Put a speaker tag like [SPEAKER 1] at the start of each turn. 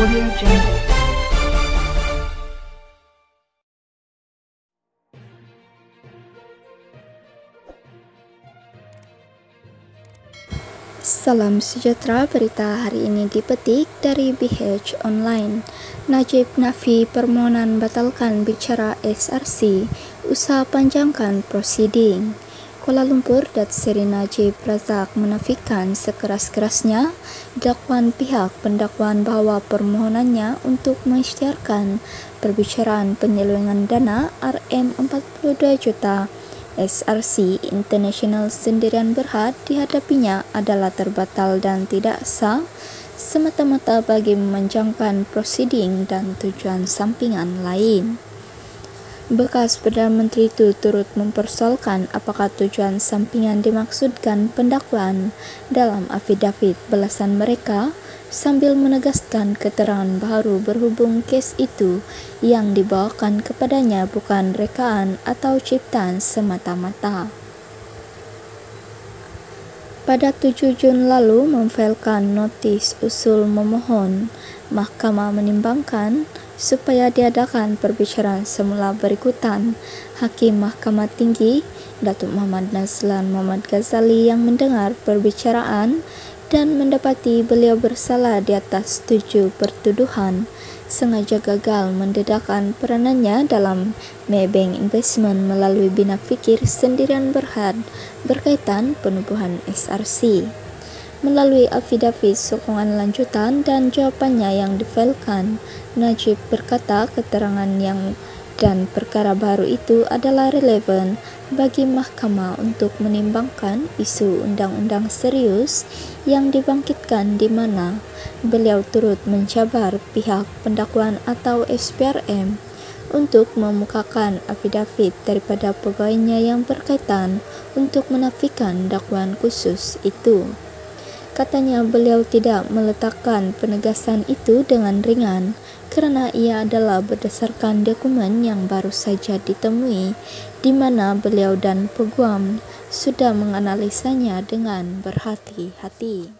[SPEAKER 1] Salam sejahtera, berita hari ini dipetik dari BH Online. Najib Nafi permohonan batalkan bicara SRC, usaha panjangkan prosiding. Kuala Lumpur dat Seri Najib Razak menafikan sekeras-kerasnya dakwaan pihak pendakwaan bahawa permohonannya untuk mengisytiharkan perbicaraan penyelewengan dana RM42 juta SRC International sendirian berhad dihadapinya adalah terbatal dan tidak sah semata-mata bagi memanjangkan prosiding dan tujuan sampingan lain. Bekas Perdana Menteri itu turut mempersoalkan apakah tujuan sampingan dimaksudkan pendakwaan dalam afidavit belasan mereka sambil menegaskan keterangan baru berhubung kes itu yang dibawakan kepadanya bukan rekaan atau ciptaan semata-mata. Pada 7 Jun lalu memfailkan notis usul memohon Mahkamah menimbangkan supaya diadakan perbicaraan semula berikutan. Hakim Mahkamah Tinggi Datuk Muhammad Nazlan Muhammad Ghazali yang mendengar perbicaraan dan mendapati beliau bersalah di atas tujuh pertuduhan sengaja gagal mendedahkan peranannya dalam Maybank Investment melalui Bina Fikir Sendirian Berhad berkaitan penubuhan SRC. Melalui afidavit sokongan lanjutan dan jawapannya yang difailkan, Najib berkata keterangan yang dan perkara baru itu adalah relevan bagi mahkamah untuk menimbangkan isu undang-undang serius yang dibangkitkan di mana beliau turut mencabar pihak pendakwaan atau SPRM untuk memukakan afidavit daripada pegawainya yang berkaitan untuk menafikan dakwaan khusus itu. Katanya beliau tidak meletakkan penegasan itu dengan ringan kerana ia adalah berdasarkan dokumen yang baru saja ditemui di mana beliau dan peguam sudah menganalisanya dengan berhati-hati.